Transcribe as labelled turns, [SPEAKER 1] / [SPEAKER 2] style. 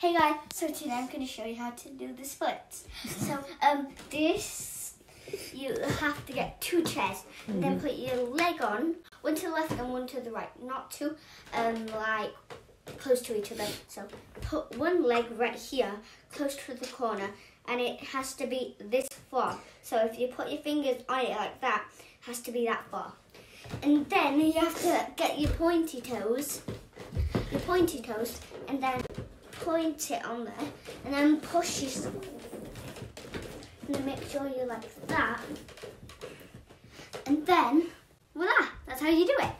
[SPEAKER 1] Hey guys, so today I'm going to show you how to do the splits. so um, this, you have to get two chairs and then put your leg on, one to the left and one to the right, not two um, like close to each other. So put one leg right here, close to the corner, and it has to be this far. So if you put your fingers on it like that, it has to be that far. And then you have to get your pointy toes, your pointy toes, and then point it on there and then push yourself. And then make sure you're like that. And then, voila, that's how you do it.